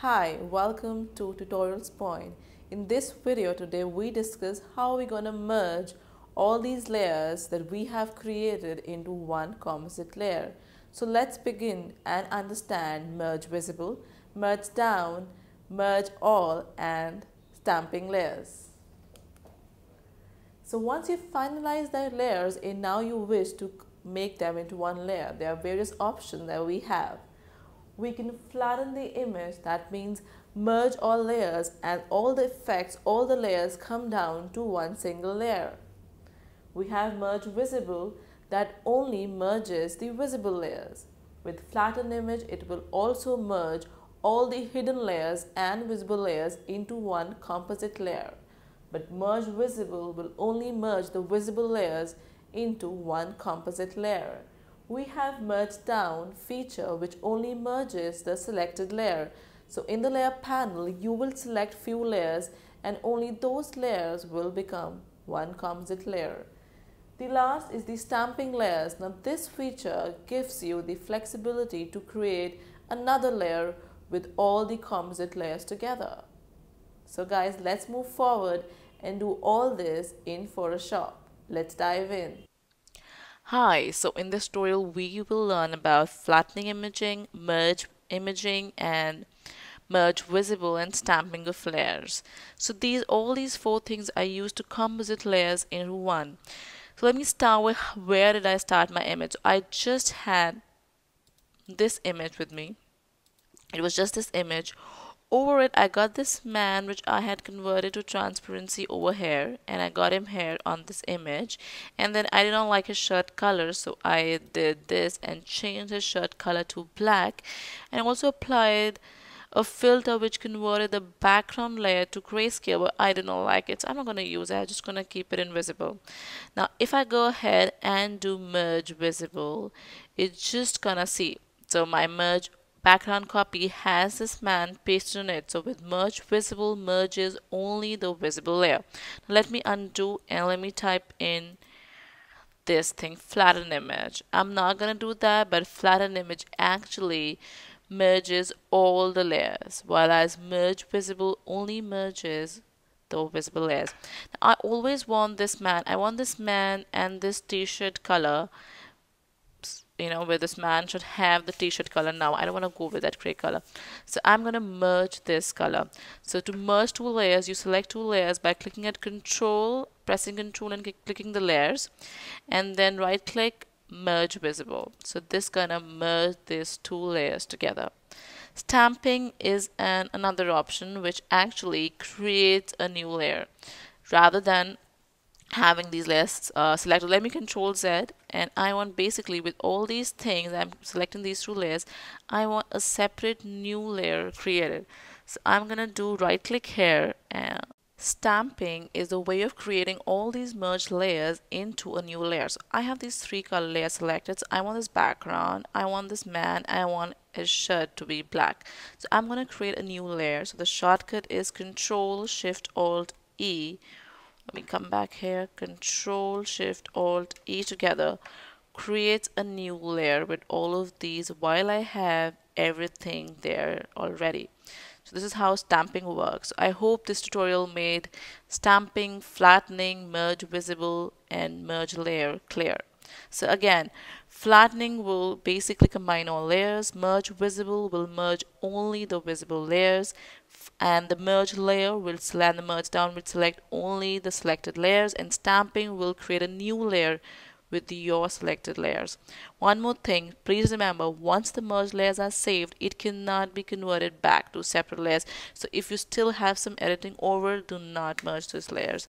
Hi, welcome to Tutorials Point. In this video today we discuss how we're going to merge all these layers that we have created into one composite layer. So let's begin and understand merge visible, merge down, merge all and stamping layers. So once you finalize the layers and now you wish to make them into one layer, there are various options that we have we can flatten the image. That means merge all layers and all the effects all the layers come down to one single layer. We have merge visible that only merges the visible layers. With flatten image it will also merge all the hidden layers and visible layers into one composite layer. But merge visible will only merge the visible layers into one composite layer we have merge down feature which only merges the selected layer. So in the layer panel, you will select few layers and only those layers will become one composite layer. The last is the stamping layers. Now this feature gives you the flexibility to create another layer with all the composite layers together. So guys, let's move forward and do all this in Photoshop. Let's dive in. Hi, so in this tutorial we will learn about flattening imaging, merge imaging and merge visible and stamping of layers. So these all these four things are used to composite layers into one. So let me start with where did I start my image. I just had this image with me. It was just this image over it I got this man which I had converted to transparency over here and I got him here on this image. And then I did not like his shirt color so I did this and changed his shirt color to black. And also applied a filter which converted the background layer to grayscale but I did not like it so I'm not going to use it. I'm just going to keep it invisible. Now if I go ahead and do merge visible it's just gonna see. So my merge background copy has this man pasted on it. So with merge visible merges only the visible layer. Now let me undo and let me type in this thing flatten image. I'm not gonna do that but flatten image actually merges all the layers whereas merge visible only merges the visible layers. Now, I always want this man. I want this man and this t-shirt color you know where this man should have the t-shirt color. Now I don't want to go with that gray color. So I'm gonna merge this color. So to merge two layers you select two layers by clicking at control pressing control and clicking the layers and then right click merge visible. So this gonna merge these two layers together. Stamping is an another option which actually creates a new layer. Rather than having these layers uh, selected let me control Z and I want basically with all these things I'm selecting these two layers I want a separate new layer created. So I'm gonna do right click here and stamping is a way of creating all these merged layers into a new layer. So I have these three color layers selected. So I want this background I want this man I want his shirt to be black. So I'm gonna create a new layer. So the shortcut is control shift alt E let me come back here. Control shift alt e together. Create a new layer with all of these while I have everything there already. So this is how stamping works. I hope this tutorial made stamping flattening merge visible and merge layer clear. So again flattening will basically combine all layers. Merge visible will merge only the visible layers and the merge layer will select the merge down will select only the selected layers and stamping will create a new layer with your selected layers. One more thing, please remember once the merge layers are saved, it cannot be converted back to separate layers. So if you still have some editing over, do not merge those layers.